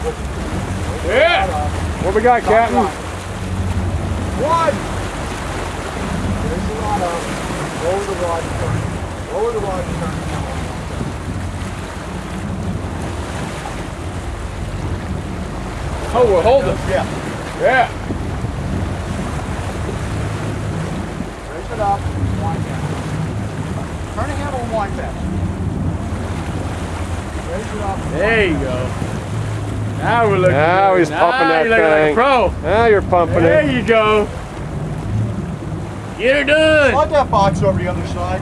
Yeah. What we got, Captain? One. Raise the rod up. Lower the rod and turn. Lower the rod and turn. Oh, we're holding. Yeah. Yeah. Raise it up. Wind down. Turn the handle and wind back. Raise it up. There you go. Now we're looking Now good. he's pumping now that you're looking like a thing. pro. Now you're pumping There it. There you go. Get her done. Slide that box over the other side.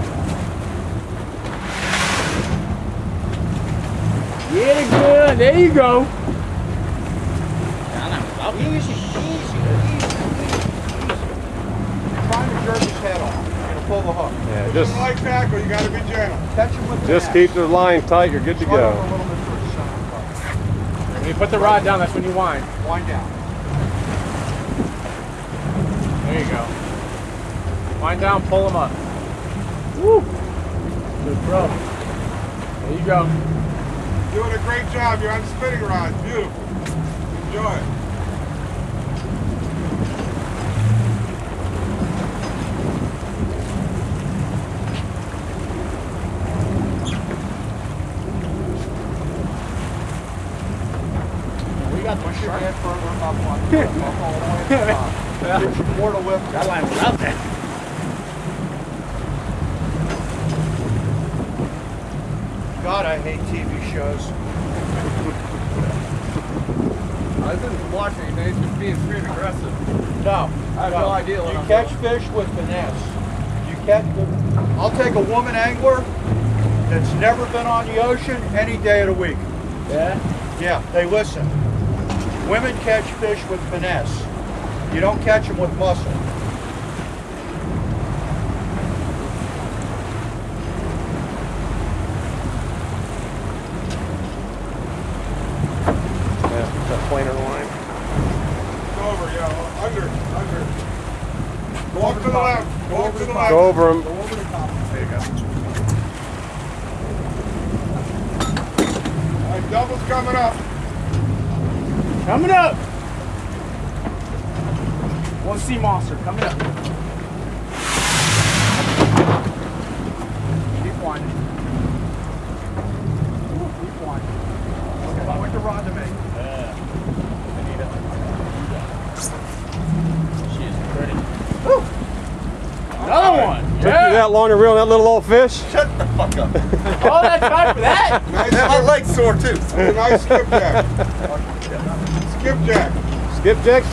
Get it good. There you go. Easy, easy, easy, easy, easy. You're trying to jerk his head off. You're gonna pull the hook. Yeah, just like tackle, you gotta be gentle. Catch him with just net. keep the line tight. You're good to Slide go. little bit towards the center of the hook. When you put the rod down, that's when you wind. Wind down. There you go. Wind down, pull them up. Woo. Good pro. There you go. Doing a great job, you're on spinning rods, beautiful. Enjoy got your head further up on the lip, up all the way to the top. Get your mortal whip. That line was out there. God, I hate TV shows. I didn't watch anything, it's just being pretty aggressive. No. I have no idea what You I'm catch fish with finesse. You catch. I'll take a woman angler that's never been on the ocean any day of the week. Yeah? Yeah, hey, listen. Women catch fish with finesse. You don't catch them with muscle. Yeah, that planer line. It's over, yeah, under, under. Go up to the left, go up to the left. Go over them. Go over the top. There you go. All right, double's coming up. Coming up. One sea monster coming up. Keep winding. Keep winding. Okay, I want the rod to me. She is pretty. Another one. Took you that long to reel that little old fish? Shut the fuck up. All that time for that. Nice My skip, leg's sore too. nice skipjack. Skipjack. Skipjack